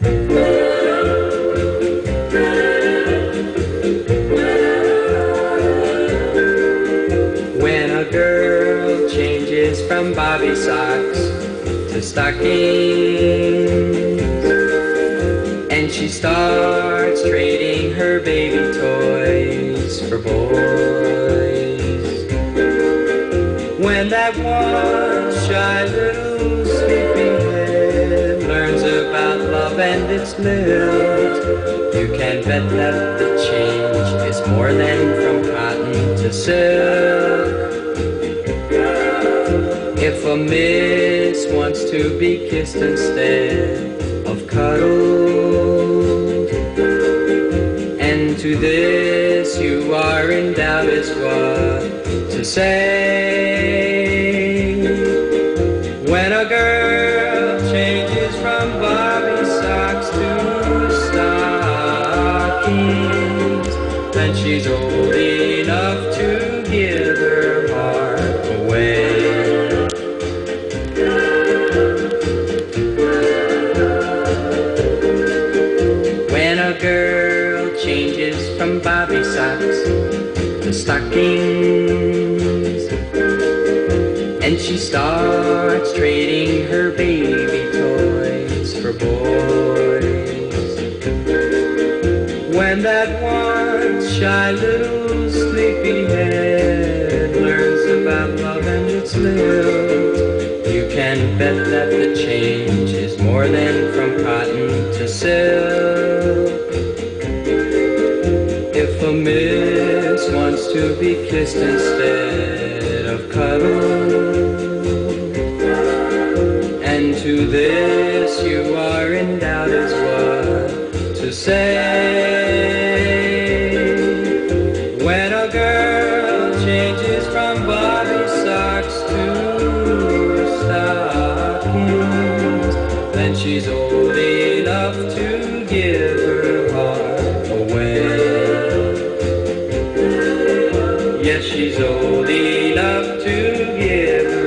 When a girl changes from bobby socks to stockings And she starts trading her baby toys for boys. When that one shy little and You can bet that the change is more than from cotton to silk. If a miss wants to be kissed instead of cuddled, and to this you are in doubt as what to say. Then she's old enough to give her heart away. When a girl changes from bobby socks to stockings And she starts trading her baby toys for boys When that one shy little sleepyhead Learns about love and its lilt You can bet that the change is more than from cotton to silk. If a miss wants to be kissed instead of cuddled, she's old enough to give